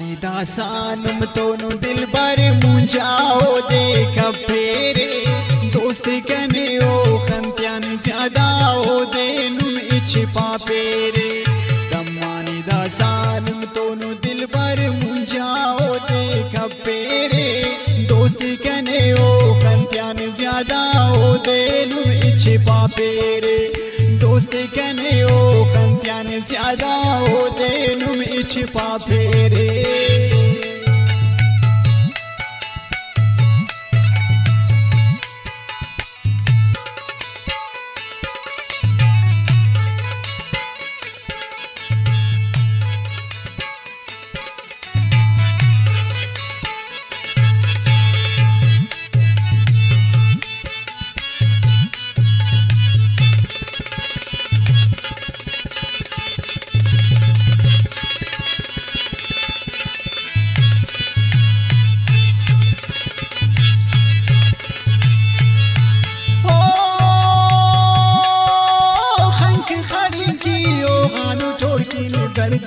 انی داسانم تونو دل بر مونجاو دیکھا پیرے دوست کنے او خنتیان زیادہ او دینم اچھ پا پیرے دمانی داسانم تونو دل بر مونجاو دیکھا پیرے دوست کنے او خنتیان زیادہ او دینم اچھ پا پیرے ටිකනේ ඕ කන්තියන සියදා ඕ දේ නුම ඉච්චි පාපේරේ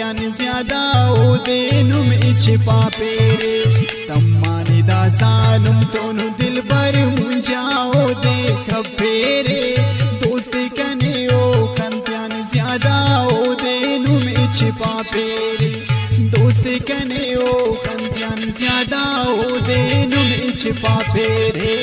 යානි සියාදා උදේනුම ඉච්චි පාපේරේ තම්මානි දාසානුම් තෝනු දිල්බර මුංජාओ देख फेरे दोस्ती कने ओ कंत्यान ज्यादा ओ देनुम इच पापेरे दोस्ती कने ओ कंत्यान ज्यादा ओ देनुम इच पापेरे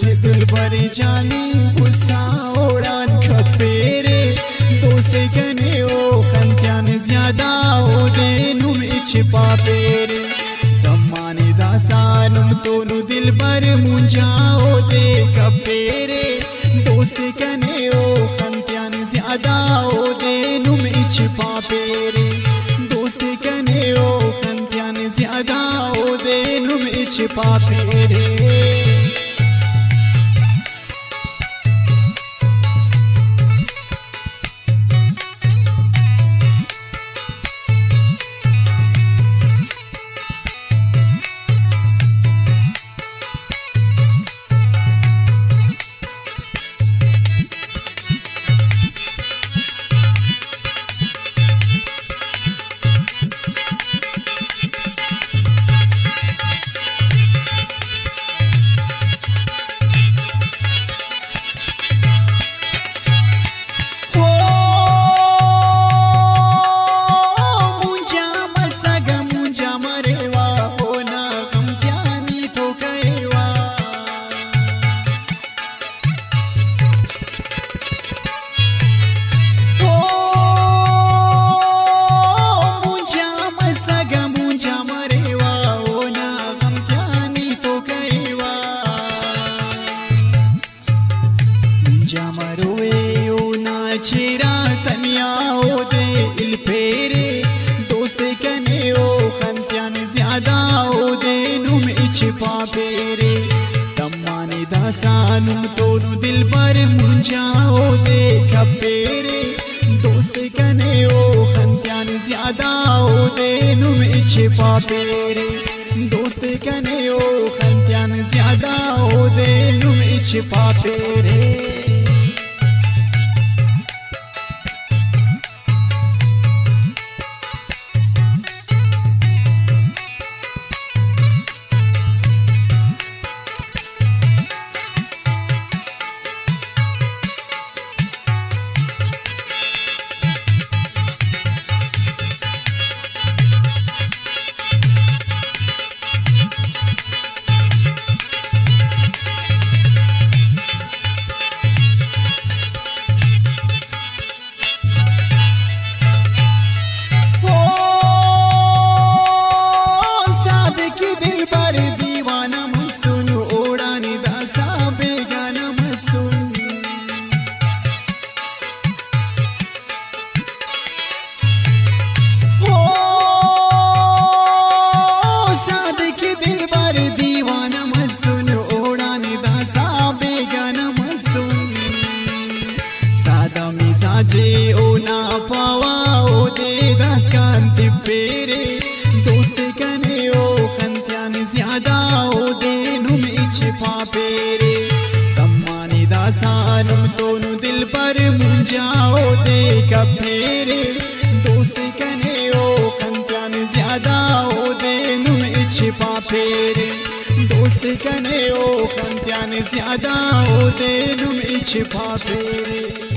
چې دلبري جاني وسا وړان خپيري دوستي کني او خنتيان زیادا او دې نوم چې پاپيري دمانه دا سالم تونو دلبر مونجا او دې خپيري دوستي کني او خنتيان زیادا او دې نوم چې پاپيري دوستي کني او خنتيان زیادا او دې نوم چې پاپيري چیرا تنیاو دے ال پیرے دوست کنے او خنتیان زیادہ او دے نم اچ پا پیرے تمانی دا سانم تونو دل پر منجا او دے کپیرے دوست کنے او خنتیان زیادہ او دے نم اچ پا پیرے دوست کنے او خنتیان زیادہ او دے نم اچ پا پیرے مسکان تی پیری دوستی کنی او خنتیان زیادا او دینم ایچی پا پیری تمانی دا سانم تونو دل پر منجا او دی کب پیری دوستی کنی او خنتیان زیادا او دینم ایچی پا پیری دوست کنه او خنتیان زیادا او دینم ایچی پا پیری